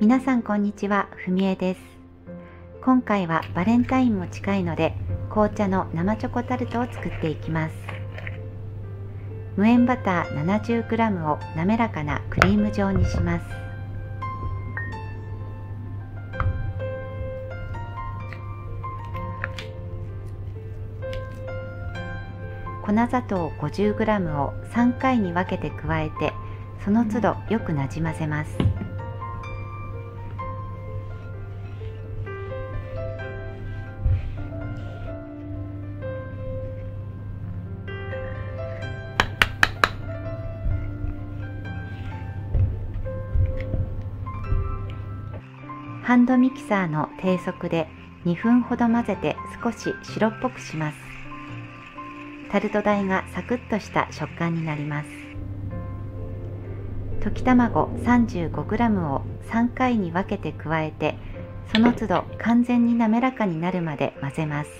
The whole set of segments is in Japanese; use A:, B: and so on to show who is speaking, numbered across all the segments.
A: 皆さんこんにちは、ふみえです。今回はバレンタインも近いので、紅茶の生チョコタルトを作っていきます。無塩バター 70g を滑らかなクリーム状にします。粉砂糖 50g を3回に分けて加えてその都度よくなじませますハンドミキサーの低速で2分ほど混ぜて少し白っぽくします。タルト台がサクッとした食感になります。溶き卵 35g を3回に分けて加えてその都度完全に滑らかになるまで混ぜます。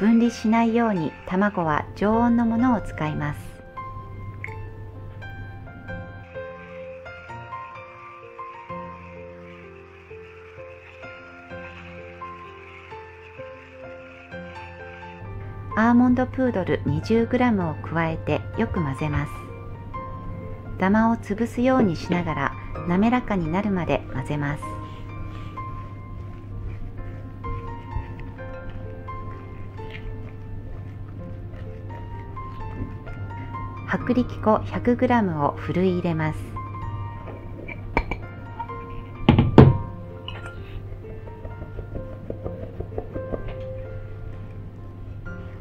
A: 分離しないように卵は常温のものを使います。アーモンドプードル 20g を加えてよく混ぜます。ダマを潰すようにしながら滑らかになるまで混ぜます。薄力粉 100g をふるい入れます。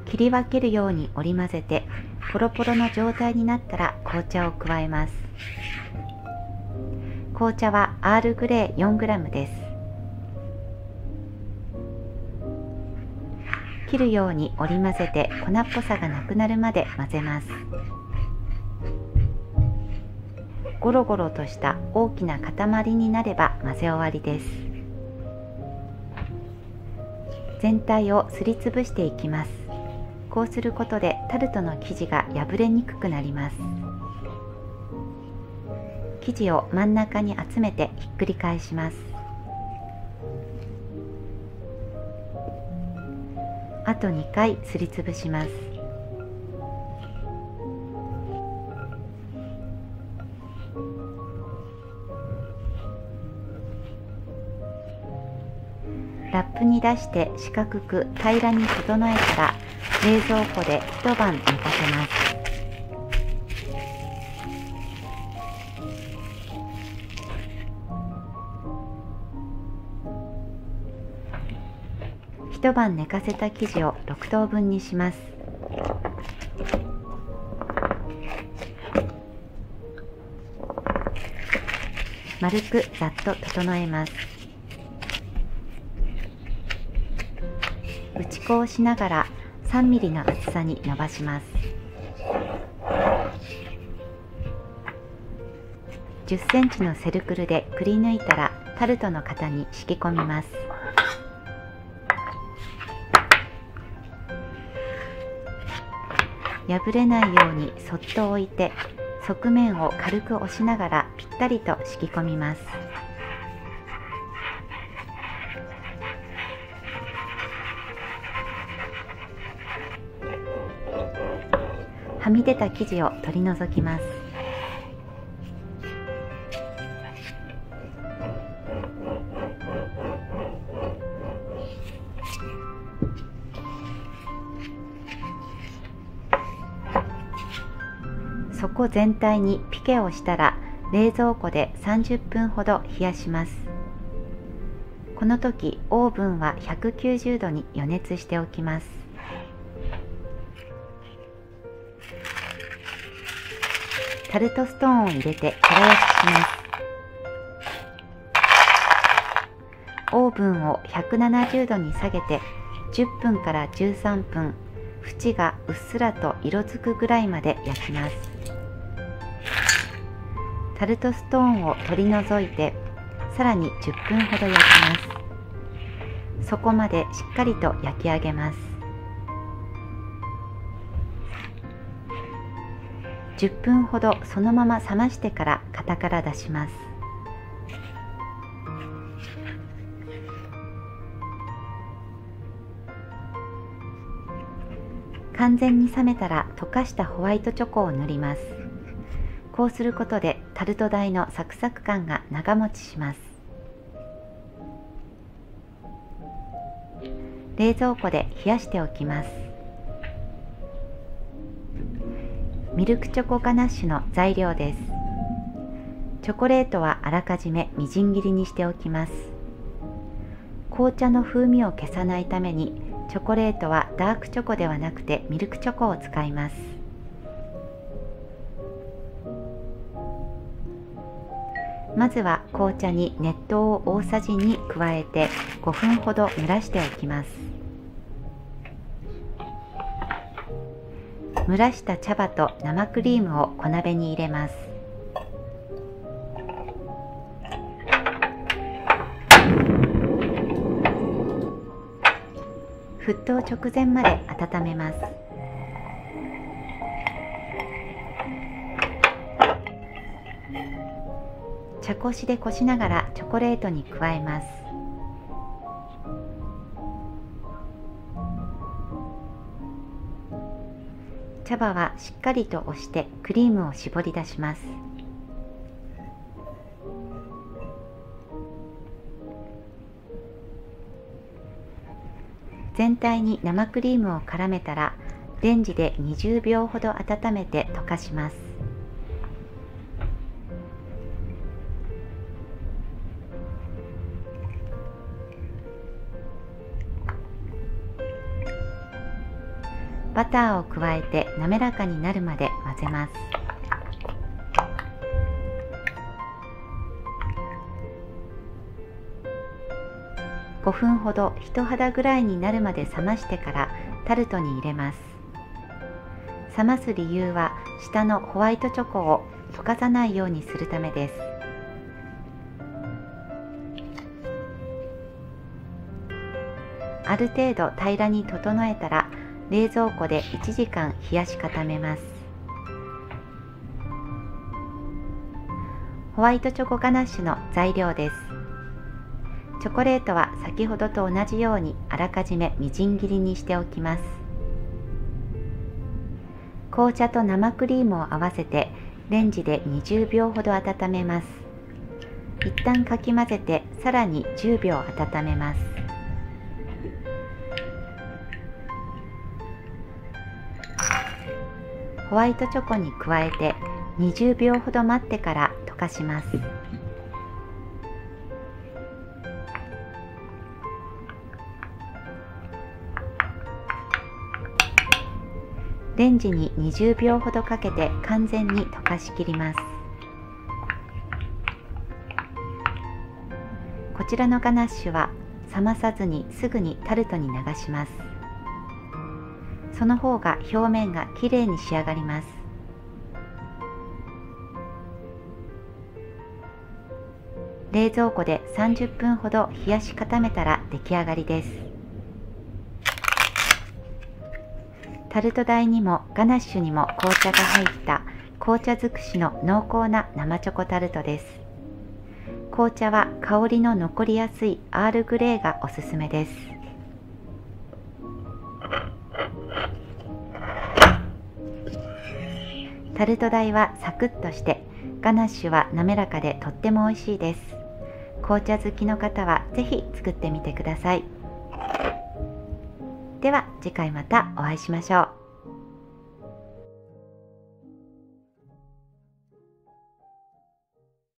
A: 切り分けるように織り交ぜてポロポロの状態になったら紅茶を加えます。紅茶はアールグレー 4g です。切るように織り交ぜて粉っぽさがなくなるまで混ぜます。ゴロゴロとした大きな塊になれば混ぜ終わりです。全体をすりつぶしていきます。こうすることでタルトの生地が破れにくくなります。生地を真ん中に集めてひっくり返します。あと2回すりつぶします。ップに出して四角く平らに整えたら冷蔵庫で一晩寝かせます。一晩寝かせた生地を6等分にします。丸くざっと整えます。打ち粉をしながら3ミリの厚さに伸ばします。10センチのセルクルでくり抜いたらタルトの型に敷き込みます。破れないようにそっと置いて側面を軽く押しながらぴったりと敷き込みます。はみ出た生地を取り除きます。底全体にピケをしたら冷蔵庫で30分ほど冷やします。この時オーブンは190度に予熱しておきます。タルトストーンを入れてから焼きします。オーブンを170度に下げて10分から13分縁がうっすらと色づくぐらいまで焼きます。タルトストーンを取り除いてさらに10分ほど焼きます。そこまでしっかりと焼き上げます。10分ほどそのまま冷ましてから型から出します。完全に冷めたら溶かしたホワイトチョコを塗ります。こうすることでタルト台のサクサク感が長持ちします。冷蔵庫で冷やしておきます。ミルクチョコガナッシュの材料です。チョコレートはあらかじめみじん切りにしておきます。紅茶の風味を消さないためにチョコレートはダークチョコではなくてミルクチョコを使います。まずは紅茶に熱湯を大さじ2加えて5分ほど蒸らしておきます。蒸らした茶葉と生クリームを小鍋に入れます。沸騰直前まで温めます。茶こしでこしながらチョコレートに加えます。茶葉はしっかりと押してクリームを絞り出します。全体に生クリームを絡めたらレンジで20秒ほど温めて溶かします。ターを加えて滑らかになるまで混ぜます。5分ほど人肌ぐらいになるまで冷ましてからタルトに入れます。冷ます理由は下のホワイトチョコを溶かさないようにするためです。ある程度平らに整えたら冷蔵庫で1時間冷やし固めます。ホワイトチョコガナッシュの材料です。チョコレートは先ほどと同じようにあらかじめみじん切りにしておきます。紅茶と生クリームを合わせてレンジで20秒ほど温めます。一旦かき混ぜてさらに10秒温めます。ホワイトチョコに加えて20秒ほど待ってから溶かします。レンジに20秒ほどかけて完全に溶かしきります。こちらのガナッシュは冷まさずにすぐにタルトに流します。その方が表面がきれいに仕上がります。冷蔵庫で30分ほど冷やし固めたら出来上がりです。タルト台にもガナッシュにも紅茶が入った紅茶尽くしの濃厚な生チョコタルトです。紅茶は香りの残りやすいアールグレーがおすすめです。タルト台はサクッとしてガナッシュは滑らかでとっても美味しいです紅茶好きの方は是非作ってみてくださいでは次回またお会いしましょう。